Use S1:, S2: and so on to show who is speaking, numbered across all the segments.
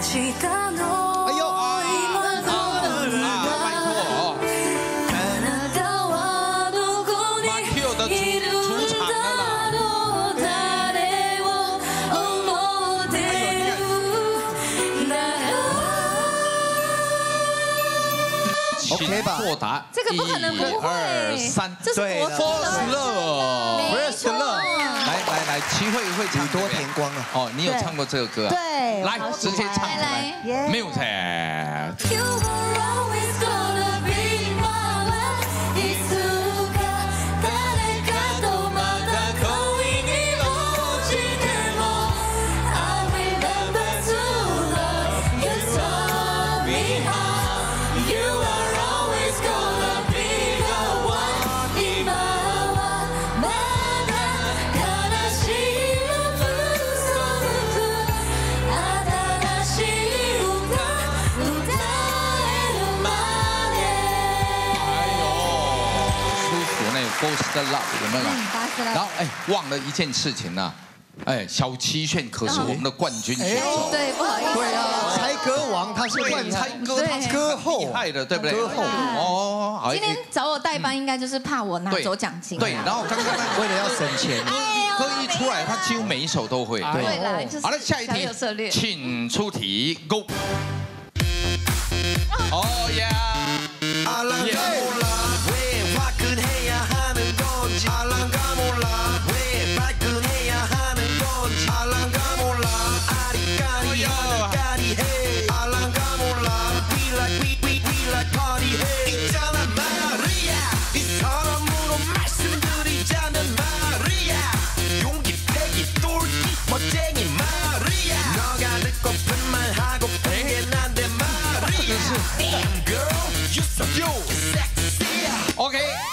S1: 哎呦，
S2: 啊，请作答。
S3: 这个不可能不会
S2: 一二三，
S3: 这是国风的
S2: First Love。
S3: 没错
S1: Love
S2: 来来来，齐慧会唱
S1: 宇多田光啊，
S2: 哦，你有唱过这个歌啊？
S4: 对
S2: 来直接唱出来
S4: 耶
S2: ，music。舒那 First Love 有没有？然后哎，忘了一件事情呢，哎，小七炫可是我们的冠军选手。
S3: 对，不好意思。
S1: 对啊，猜歌王他是
S2: 对，
S1: 冠
S2: 猜歌
S3: 对
S2: 他是
S1: 歌后
S2: 厉害的，对不对？
S1: 歌后
S2: 哦，好
S3: 今天找我代班，应该就是怕我拿走奖金。
S2: 对，然后刚刚
S1: 为了要省钱，
S2: 歌一出来，他几乎每一首都会。
S3: 不会啦，
S2: 好了，下一
S3: 小
S2: 题。请出题，Go。哦呀，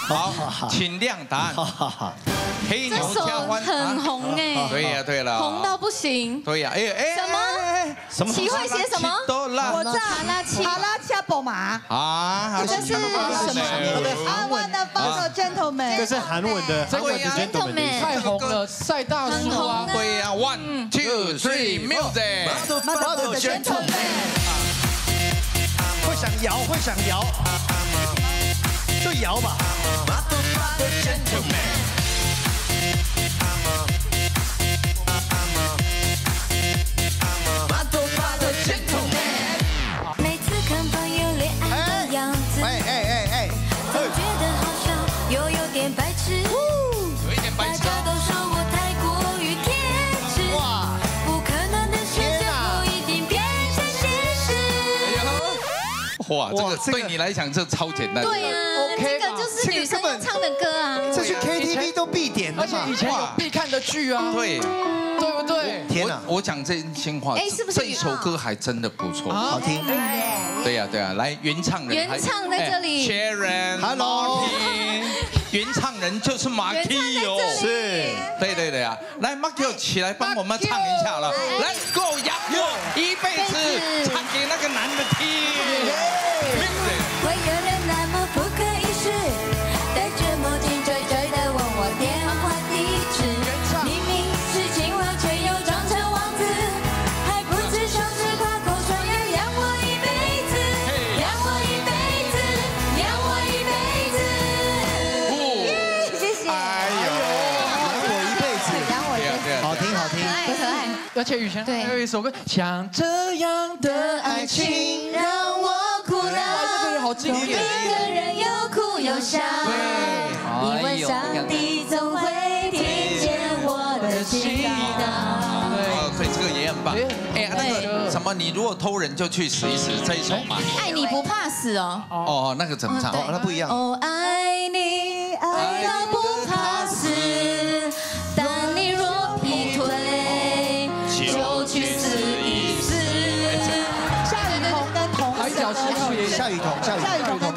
S2: 好，请亮答案。
S1: 哈哈哈，
S2: 黑牛
S3: 这首
S2: 加欢
S3: 很红哎，
S2: 对呀对了，
S3: 红到不行。
S2: 对呀，哎哎，
S3: 什么？
S1: 什么？
S3: 齐慧写什么？
S4: 我在
S3: 好啦，齐
S4: 阿拉恰宝马。
S2: 啊，
S3: 这是什么
S4: ，I want a photo gentleman，
S5: 这是韩文的，韩文的 gentleman
S3: 太
S6: 红了，赛大叔啊！
S2: 对呀，One two three music。
S4: Mother gentleman，
S1: 会想摇，会想摇，就摇吧。
S7: 实。
S2: 哇，这个对你来讲这超简单。
S3: 对呀，这个就是女生要唱的歌啊。
S1: 这是 KTV 都必点的
S6: 而且以。前有必看的剧啊，
S2: 对，
S6: 对不对？
S1: 天哪，
S2: 我我讲真心话，
S3: 哎是不是
S2: 这一首歌还真的不错。
S1: 好听。
S2: 对呀对呀，来原唱人，
S3: 原唱在这里。
S2: Sharon
S1: Hello
S2: 原唱人就是马
S3: 原唱
S2: K
S3: 在
S2: 哟。
S3: 这里。
S1: 是。
S2: 对对对啊，来 m a k i 起来帮我们唱一下了，Let's go 呀，一辈子。唱给那个男的听。
S6: 而且以前
S3: 对
S6: 还有一首歌，像这样的爱情，
S7: 让我哭
S6: 哇，这个也，好经
S7: 一
S6: 典。
S7: 个人又哭又笑，因为上帝总会听见我的祈祷。
S2: 对，所以这个也很棒。哎，那个什么，你如果偷人就去死一死这一首嘛。
S3: 爱你不怕死哦。
S2: 哦，那个怎么唱？
S1: 哦，那不一样。
S7: 哦，爱你爱到不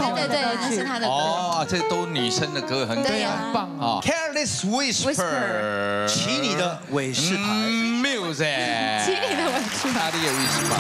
S3: 对对对，那是他的歌。
S2: 哦，这都女生的歌，很
S3: 对呀
S6: 很棒啊！
S2: 啊。Careless Whisper，
S1: 骑你的尾视牌。
S2: 嗯 music，
S3: 骑你的尾巴。
S2: 哪里有意思吧？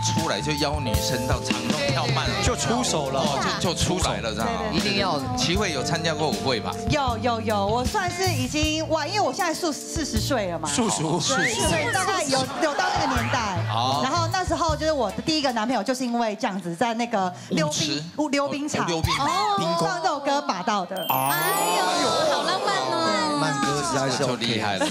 S2: 一出来就邀女生到场中跳慢，
S5: 就出手了，
S2: 就就出来了，这样
S6: 一定要。
S2: 齐慧有参加过舞会吧？
S4: 有有有，我算是已经哇，因为我现在四四十岁了嘛，
S5: 数数数，
S4: 所以大概有有到那个年代。然后那时候就是我的第一个男朋友，就是因为这样子在那个溜冰溜冰场。
S2: 溜冰
S4: 唱这首歌把到的。
S1: 慢歌实在是
S2: 就厉害了。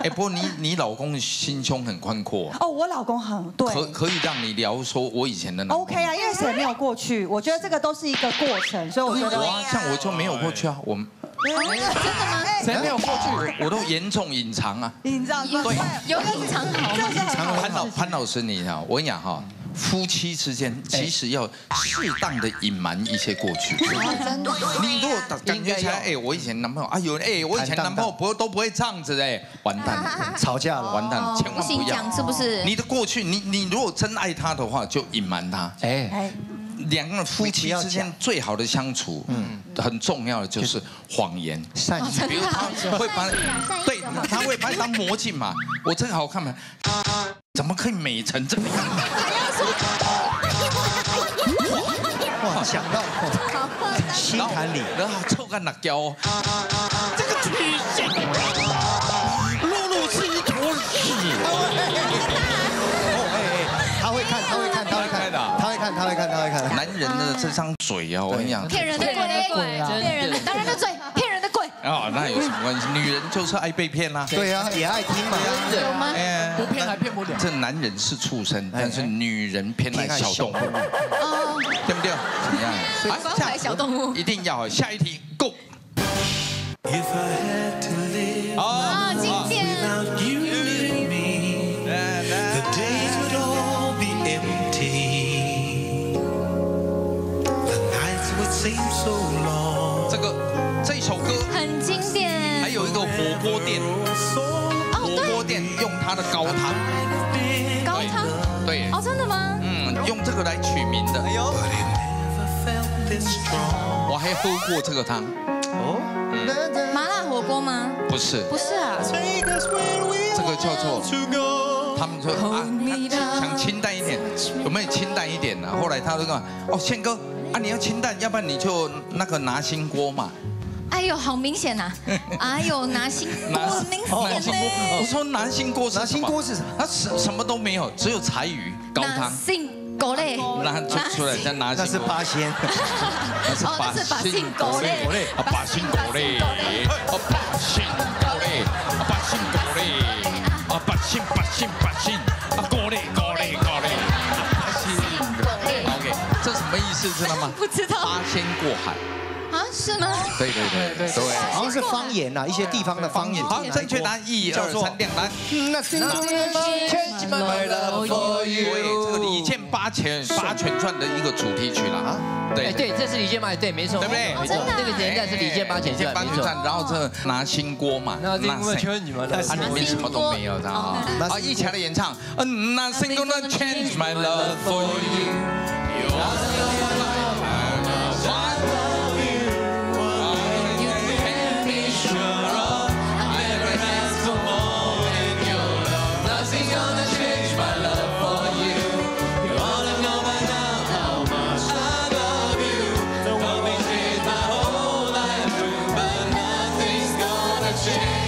S2: 哎，不过你你老公心胸很宽阔
S4: 哦，我老公很对，
S2: 可可以让你聊说我以前的。
S4: OK 啊，因为谁没有过去？我觉得这个都是一个过程，所以我觉得
S2: 像我就没有过去啊，我们。
S3: 真的吗？
S2: 谁没有过去？我都严重隐藏啊。
S4: 隐藏对，
S3: 有隐藏好，
S4: 隐藏
S2: 潘老潘老师，你好，我跟你讲哈。夫妻之间其实要适当的隐瞒一些过去。
S3: 真的，
S2: 你如果感觉起来，哎，我以前男朋友啊，有人哎，我以前男朋友不都不会这样子哎，完蛋了，
S1: 吵架了，
S2: 完蛋了，千万不要。
S3: 是不是？
S2: 你的过去，你你如果真爱他的话，就隐瞒他。哎，两个人夫妻之间最好的相处，嗯，很重要的就是谎言。
S1: 善意，
S2: 比如他会把，对，他会把你当魔镜嘛。我这个好看吗？怎么可以美成这个样子？
S1: 哇，想到 心坎里，
S2: 然后臭干辣椒，这个曲线，这张嘴啊，我跟你讲，
S3: 骗人的鬼，骗人的，当然的嘴，骗人的鬼。
S2: 啊，那有什么关系？女人就是爱被骗啦。
S1: 对呀，也爱听嘛。
S3: 有吗？
S6: 不骗还骗不了。
S2: 这男人是畜生，但是女人偏爱小动物。哦，对不对？怎样？
S3: 关怀小动物。
S2: 一定要。下一题，Go。首歌
S3: 很经典。
S2: 还有一个火锅店，火锅店用它的高汤。
S3: 高汤？
S2: 对。
S3: 哦，真的吗？
S2: 嗯，用这个来取名的。哎呦。我还喝过这个汤。哦。
S3: 麻辣火锅吗？
S2: 不是。
S3: 不是啊。
S2: 这个叫做，他们说啊，想清淡一点，有没有清淡一点呢？后来他这个，哦，宪哥。啊，你要清淡，要不然你就那个拿新锅嘛。
S3: 哎呦，好明显呐！哎呦，拿新锅，明显呢。
S2: 我说拿新锅是
S1: 拿新锅是什么？
S2: 它什什么都没有，只有柴鱼高汤。
S3: 新锅嘞。
S2: 拿出出来再拿。
S1: 那是八仙。
S3: 那是八仙锅嘞。
S2: 八仙锅嘞。八仙锅嘞。八仙锅嘞。啊，八仙八仙八仙。啊，锅嘞锅嘞锅嘞。这什么意思？知道吗？
S3: 不知道。
S2: 八仙过海。
S3: 啊，是吗？
S2: 对对对对对，
S1: 好像是方言呐，一些地方的方言。
S2: 好，正确答案一二三，亮来。那是哪？这个李健八拳八拳传的一个主题曲了啊。
S6: 对对，这是李健八对，没错，
S2: 对不对？
S3: 没错，
S6: 这个年代是李健八拳传，
S2: 八拳传，然后这拿新锅嘛，
S6: 那因为缺你们了，
S2: 它里面什么都没有，知道吗？啊，一起来演唱。Nothing gonna change my love for you。change.